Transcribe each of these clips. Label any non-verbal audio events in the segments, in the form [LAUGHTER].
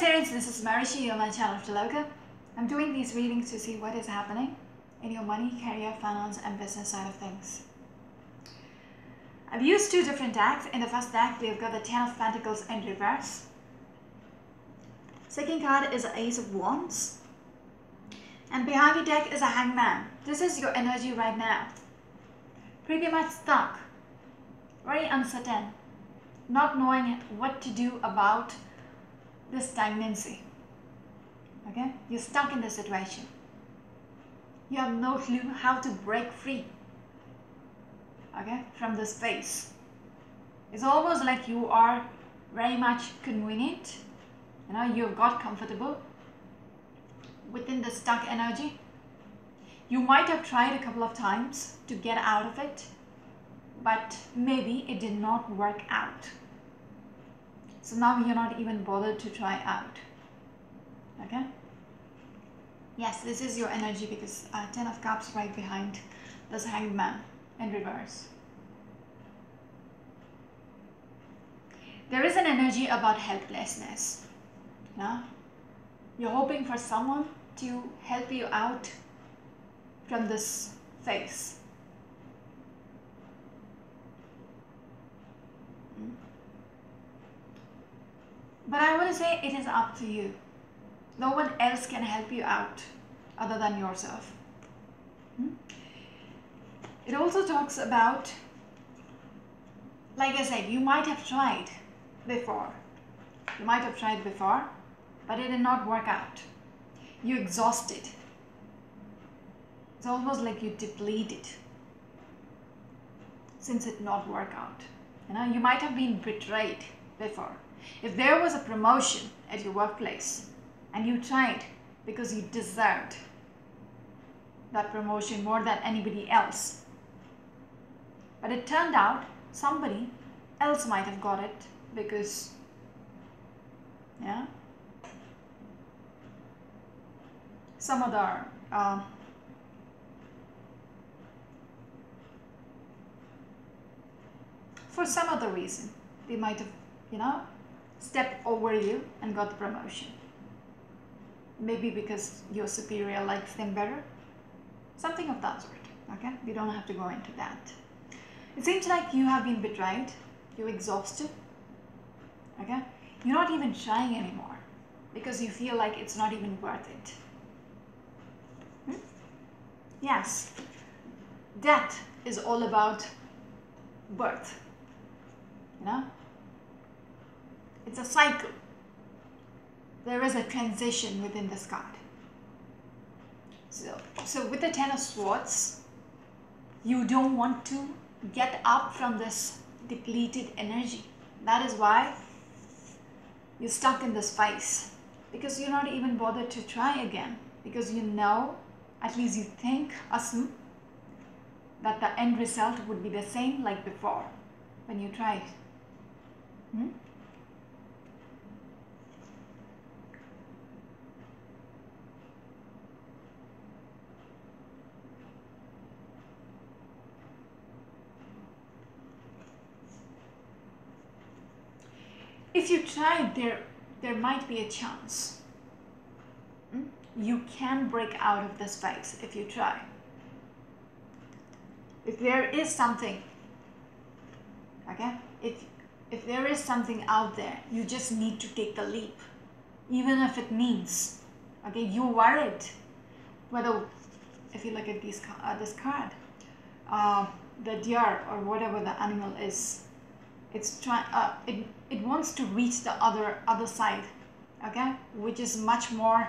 Sagittarius, this is Marishi, you're my channel of 3LOKA. I'm doing these readings to see what is happening in your money, career, finance, and business side of things. I've used two different decks. In the first deck, we've got the Ten of Pentacles in reverse. Second card is Ace of Wands. And behind the deck is a Hangman. This is your energy right now. Pretty much stuck. Very uncertain. Not knowing what to do about this stagnancy. Okay? You're stuck in the situation. You have no clue how to break free. Okay? From this space. It's almost like you are very much convenient. You know, you've got comfortable within the stuck energy. You might have tried a couple of times to get out of it, but maybe it did not work out. So now you're not even bothered to try out. Okay? Yes, this is your energy because uh, Ten of Cups right behind this Hanged Man in reverse. There is an energy about helplessness. Yeah? You're hoping for someone to help you out from this phase. But I want to say it is up to you. No one else can help you out other than yourself. Hmm? It also talks about, like I said, you might have tried before. You might have tried before, but it did not work out. You exhausted. It's almost like you depleted since it not work out. You know, you might have been betrayed before. If there was a promotion at your workplace and you tried because you deserved that promotion more than anybody else, but it turned out somebody else might have got it because, yeah, some other uh, for some other reason they might have you know stepped over you and got the promotion. Maybe because your superior likes them better. Something of that sort okay? We don't have to go into that. It seems like you have been betrayed. You're exhausted okay? You're not even trying anymore because you feel like it's not even worth it. Hmm? yes. Death is all about birth you know it's a cycle. There is a transition within this card so so with the ten of swords you don't want to get up from this depleted energy. That is why you're stuck in this phase because you're not even bothered to try again because you know at least you think assume that the end result would be the same like before when you tried Hmm? If you try, there there might be a chance. You can break out of this phase if you try. If there is something, okay, if if there is something out there, you just need to take the leap, even if it means, okay, you're worried whether, if you look at these, uh, this card, uh, the deer or whatever the animal is, it's trying, uh, it, it wants to reach the other other side, okay, which is much more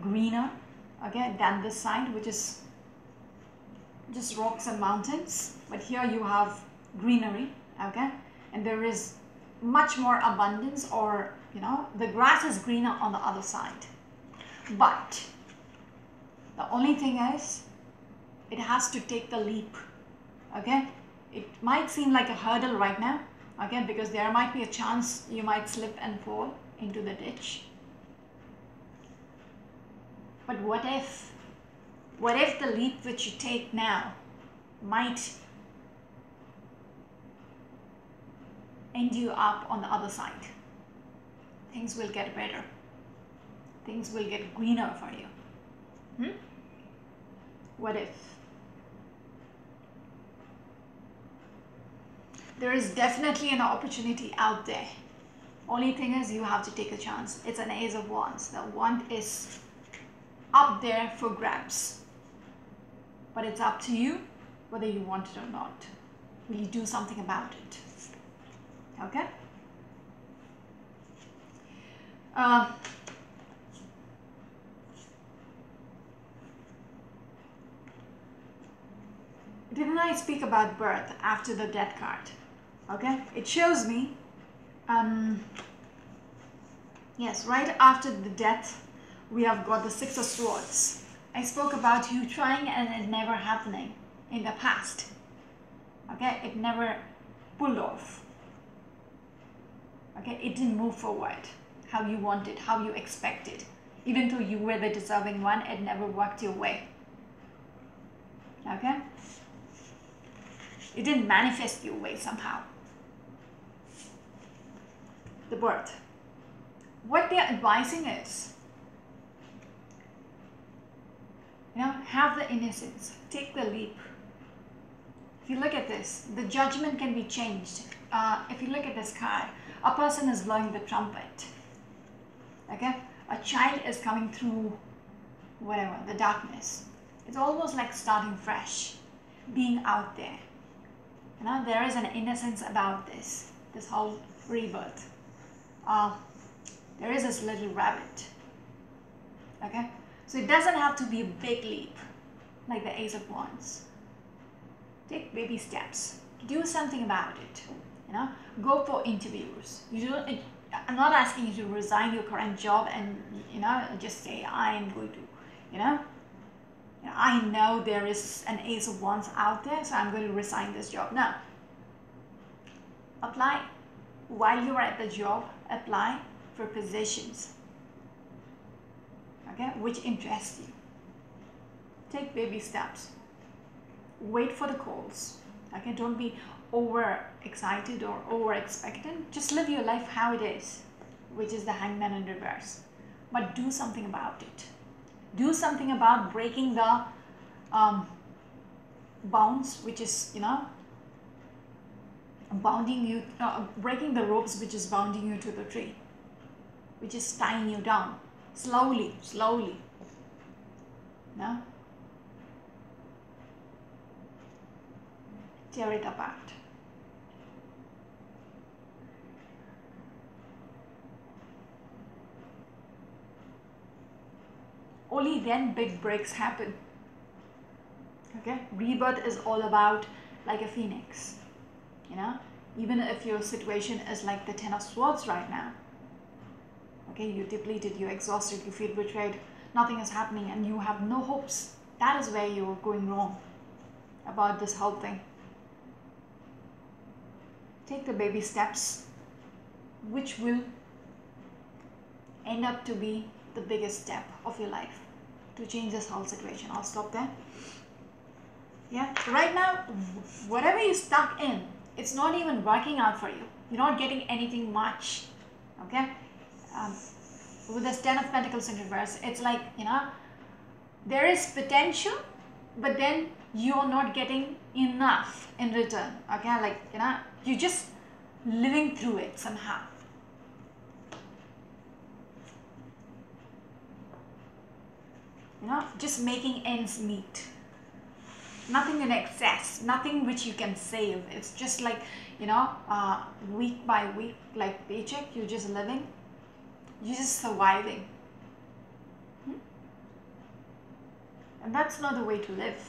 greener, okay, than this side, which is just rocks and mountains. But here you have greenery, okay, and there is much more abundance or you know the grass is greener on the other side. But the only thing is it has to take the leap okay? It might seem like a hurdle right now okay because there might be a chance you might slip and fall into the ditch but what if what if the leap which you take now might end you up on the other side. Things will get better. things will get greener for you. Hmm? What if? There is definitely an opportunity out there. Only thing is you have to take a chance. It's an ace of wands. The wand is up there for grabs. But it's up to you whether you want it or not. Will you do something about it? Okay? Uh, didn't I speak about birth after the death card? Okay, it shows me, um, yes, right after the death, we have got the Six of Swords. I spoke about you trying and it never happening in the past. Okay, it never pulled off. Okay, it didn't move forward how you wanted, how you expected. Even though you were the deserving one, it never worked your way. Okay? It didn't manifest your way somehow. The birth. What they're advising is, you know, have the innocence, take the leap. If you look at this, the judgment can be changed. Uh, if you look at this card, a person is blowing the trumpet. Okay? A child is coming through whatever, the darkness. It's almost like starting fresh, being out there. You know, there is an innocence about this, this whole rebirth. Uh, there is this little rabbit. Okay? So it doesn't have to be a big leap, like the Ace of Wands. Take baby steps. Do something about it. You know, go for interviews. You don't. I'm not asking you to resign your current job and you know just say I am going to. You know, I know there is an ace of wands out there, so I'm going to resign this job. No. Apply. While you're at the job, apply for positions. Okay, which interest you. Take baby steps. Wait for the calls. Okay, don't be over excited or over expectant. Just live your life how it is, which is the hangman in reverse. But do something about it do something about breaking the um, bounds which is you know bounding you uh, breaking the ropes which is bounding you to the tree which is tying you down slowly slowly. No tear it apart. Only then big breaks happen. Okay, rebirth is all about like a phoenix, you know, even if your situation is like the Ten of Swords right now. Okay, you're depleted, you're exhausted, you feel betrayed, nothing is happening, and you have no hopes. That is where you're going wrong about this whole thing. Take the baby steps, which will end up to be the biggest step of your life to change this whole situation. I'll stop there. Yeah, right now, whatever you're stuck in, it's not even working out for you. You're not getting anything much. Okay? Um, with this Ten of Pentacles in reverse, it's like, you know, there is potential, but then you're not getting enough in return. Okay? Like, you know, you're just living through it somehow. you know just making ends meet nothing in excess nothing which you can save. It's just like you know uh, week by week like paycheck you're just living. You're just surviving. Hmm? and that's not the way to live.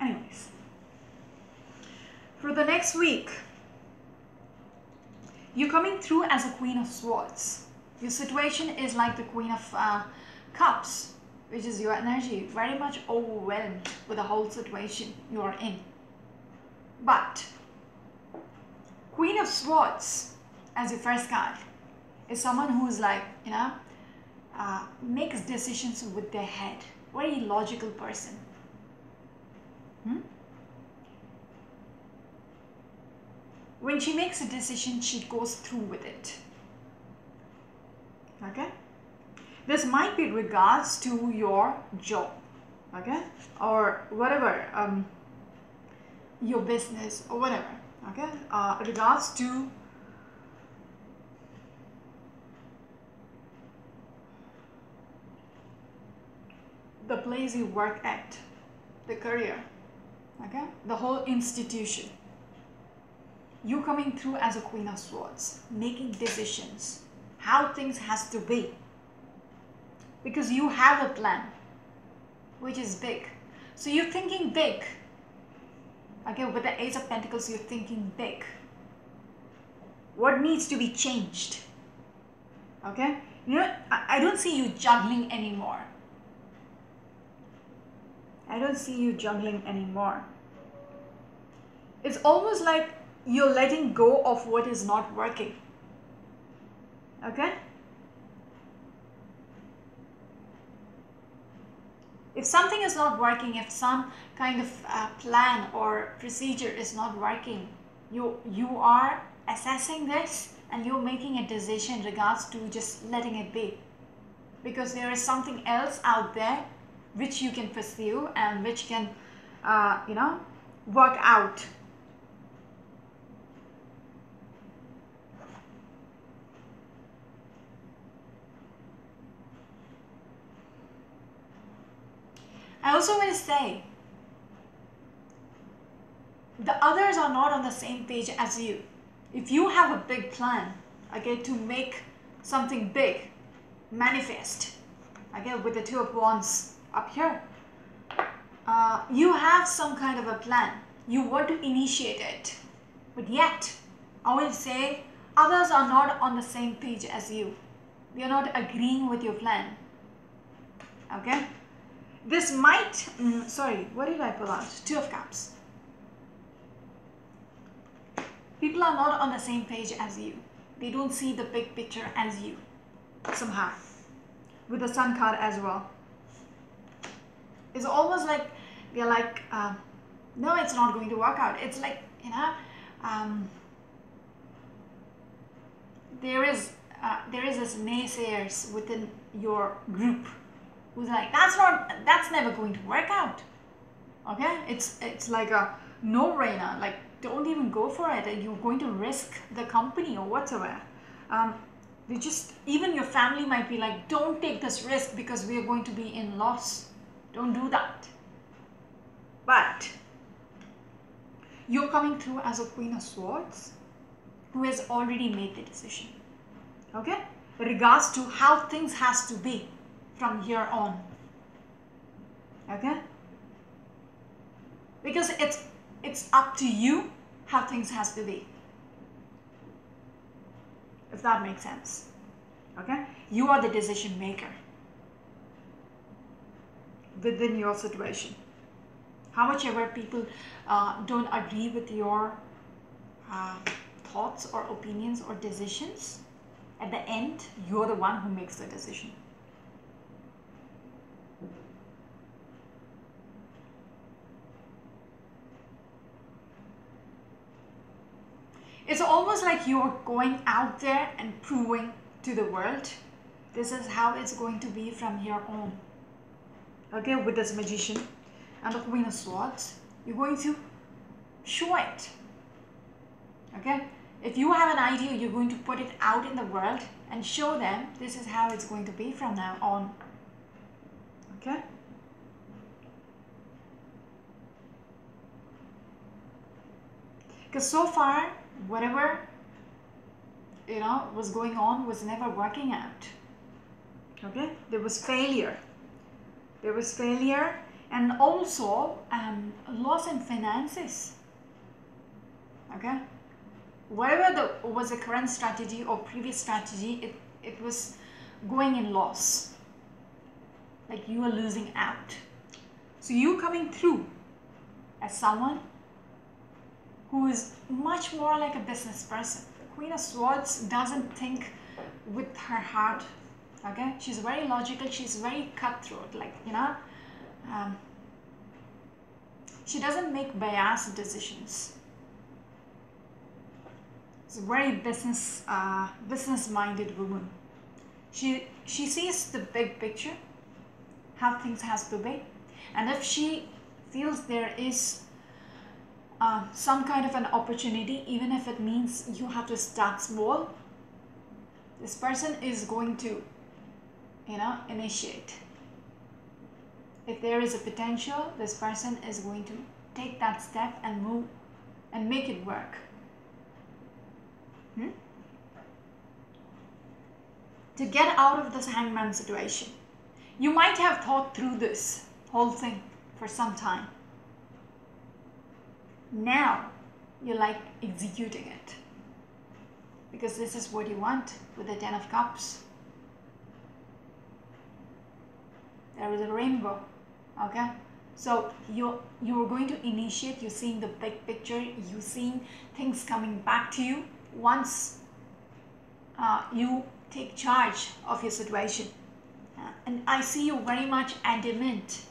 Anyways. For the next week you're coming through as a queen of swords. Your situation is like the Queen of uh, Cups, which is your energy, very much overwhelmed with the whole situation you're in. But Queen of Swords, as your first card, is someone who's like, you know, uh, makes decisions with their head. Very logical person. Hmm? When she makes a decision, she goes through with it okay this might be regards to your job okay? Or whatever um, your business or whatever okay? Uh, regards to the place you work at the career okay? The whole institution. You coming through as a queen of swords making decisions how things has to be because you have a plan which is big so you're thinking big okay with the ace of pentacles you're thinking big what needs to be changed okay you know I, I don't see you juggling anymore I don't see you juggling anymore. It's almost like you're letting go of what is not working. Okay? If something is not working, if some kind of uh, plan or procedure is not working, you you are assessing this and you're making a decision in regards to just letting it be. Because there is something else out there which you can pursue and which can uh, you know work out I also want to say the others are not on the same page as you. If you have a big plan, okay, to make something big manifest, okay, with the two of wands up here, uh, you have some kind of a plan. You want to initiate it, but yet I will say others are not on the same page as you. They are not agreeing with your plan. Okay? This might, mm, sorry, what did I pull out? Two of Cups. People are not on the same page as you. They don't see the big picture as you, somehow. With the Sun card as well. It's almost like they're like, uh, no, it's not going to work out. It's like, you know, um, there is uh, there is this naysayers within your group who's like that's not that's never going to work out. Okay? It's it's like a no-brainer. Like don't even go for it. You're going to risk the company or whatsoever. Um, you just even your family might be like don't take this risk because we are going to be in loss. Don't do that. But you're coming through as a queen of swords who has already made the decision. Okay? Regards to how things has to be from here on. Okay? Because it's it's up to you how things has to be. If that makes sense. Okay? You are the decision maker. Within your situation. How much ever people uh, don't agree with your uh, thoughts or opinions or decisions at the end you're the one who makes the decision It's almost like you're going out there and proving to the world this is how it's going to be from here on. Okay, with this magician and the Queen of Swords, you're going to show it. Okay, if you have an idea, you're going to put it out in the world and show them this is how it's going to be from now on. Okay. Because so far, whatever you know was going on was never working out. Okay? There was failure. There was failure and also um, loss in finances. Okay? Whatever the was the current strategy or previous strategy it, it was going in loss. Like you are losing out. So you coming through as someone who is much more like a business person. The Queen of Swords doesn't think with her heart. Okay, she's very logical. She's very cutthroat. Like you know, um, she doesn't make biased decisions. She's a very business uh, business minded woman. She she sees the big picture, how things has to be, and if she feels there is uh, some kind of an opportunity, even if it means you have to start small, this person is going to, you know, initiate. If there is a potential, this person is going to take that step and move and make it work. Hmm? To get out of this hangman situation, you might have thought through this whole thing for some time. Now you like executing it because this is what you want with the Ten of Cups. There is a rainbow, okay? So you're you're going to initiate. You're seeing the big picture. You're seeing things coming back to you once uh, you take charge of your situation. Uh, and I see you very much adamant.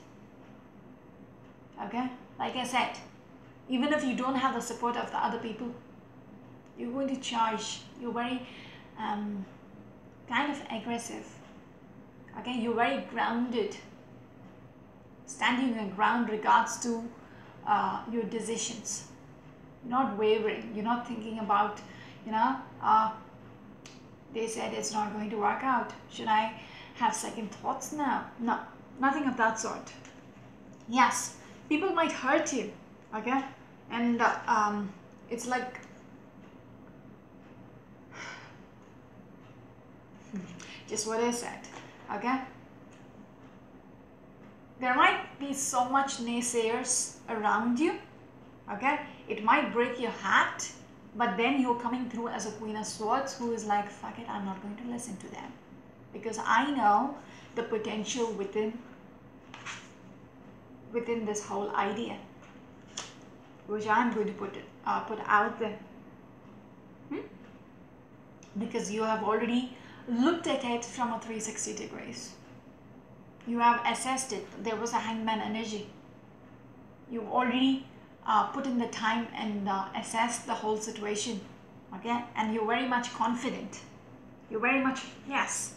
Okay, like I said, even if you don't have the support of the other people, you're going to charge. You're very um, kind of aggressive. Okay, you're very grounded. Standing your ground regards to uh, your decisions. Not wavering. You're not thinking about you know uh, they said it's not going to work out. Should i have second thoughts now? No nothing of that sort. Yes people might hurt you okay and um, it's like [SIGHS] just what i said okay? There might be so much naysayers around you okay? It might break your heart but then you're coming through as a queen of swords who is like fuck it i'm not going to listen to them. Because i know the potential within within this whole idea which i'm going to put uh, put out there. Hmm? because you have already looked at it from a 360 degrees. You have assessed it. There was a hangman energy. You've already uh, put in the time and uh, assessed the whole situation okay? And you're very much confident. You're very much yes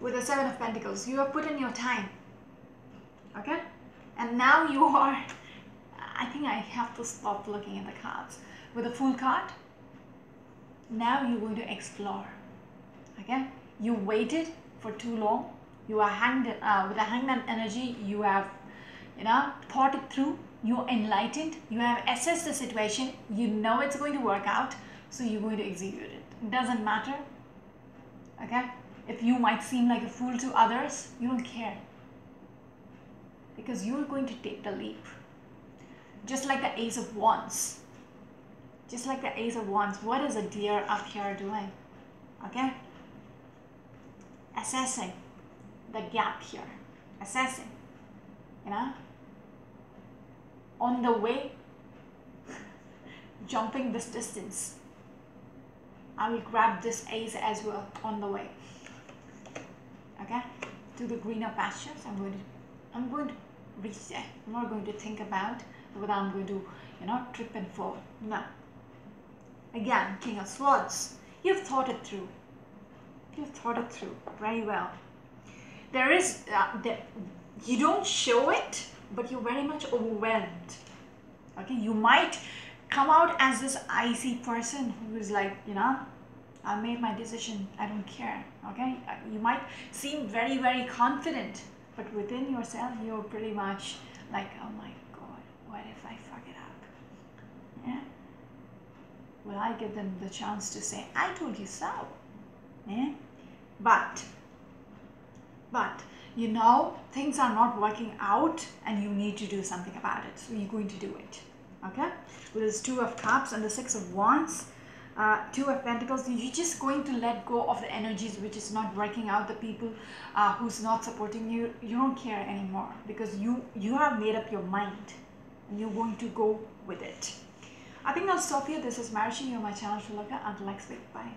with the seven of pentacles. You have put in your time okay? And now you are i think i have to stop looking at the cards. With a full card now you're going to explore okay? You waited for too long. You are hanged uh, with the hangman energy you have you know thought it through. You're enlightened. You have assessed the situation. You know it's going to work out so you're going to execute it it. Doesn't matter okay? If you might seem like a fool to others you don't care. Because you're going to take the leap just like the ace of wands just like the ace of wands what is a deer up here doing okay assessing the gap here, assessing, you know, on the way, [LAUGHS] jumping this distance. I will grab this ace as well on the way. Okay, to the greener pastures. I'm going to, I'm going to reach there. I'm not going to think about whether I'm going to, you know, trip and fall. No. Again, King of Swords. You've thought it through. You've thought it through very well there is uh, that you don't show it but you're very much overwhelmed okay you might come out as this icy person who is like you know i made my decision i don't care okay uh, you might seem very very confident but within yourself you're pretty much like oh my what if i fuck it up? Yeah? Will i give them the chance to say i told you so. Yeah? But but you know things are not working out and you need to do something about it. So you're going to do it. Okay? With this two of cups and the six of wands uh, two of pentacles. You're just going to let go of the energies which is not working out. The people uh, who's not supporting you you don't care anymore because you you have made up your mind you're going to go with it. I think i'll stop here. This is marishi you're my channel Shalaka. until next week. Bye